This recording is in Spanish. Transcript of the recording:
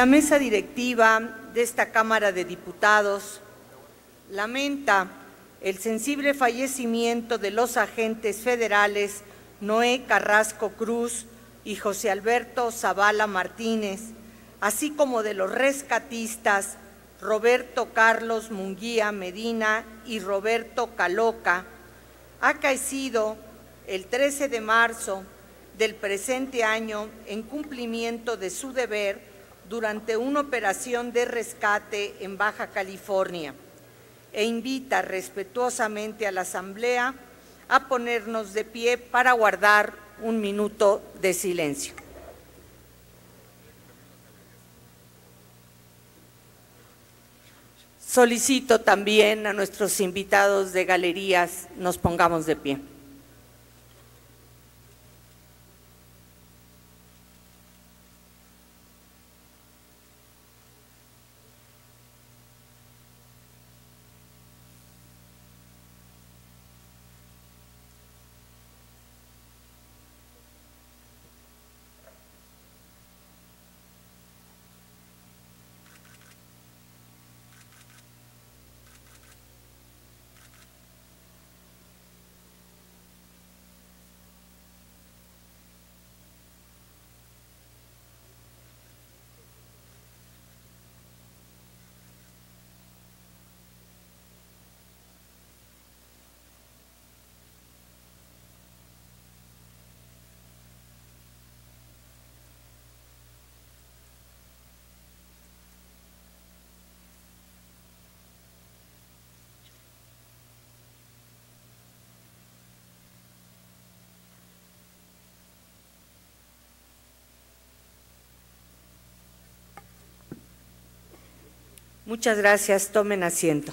La mesa directiva de esta Cámara de Diputados lamenta el sensible fallecimiento de los agentes federales Noé Carrasco Cruz y José Alberto Zavala Martínez, así como de los rescatistas Roberto Carlos Munguía Medina y Roberto Caloca, acaecido el 13 de marzo del presente año en cumplimiento de su deber durante una operación de rescate en Baja California e invita respetuosamente a la Asamblea a ponernos de pie para guardar un minuto de silencio. Solicito también a nuestros invitados de galerías nos pongamos de pie. Muchas gracias. Tomen asiento.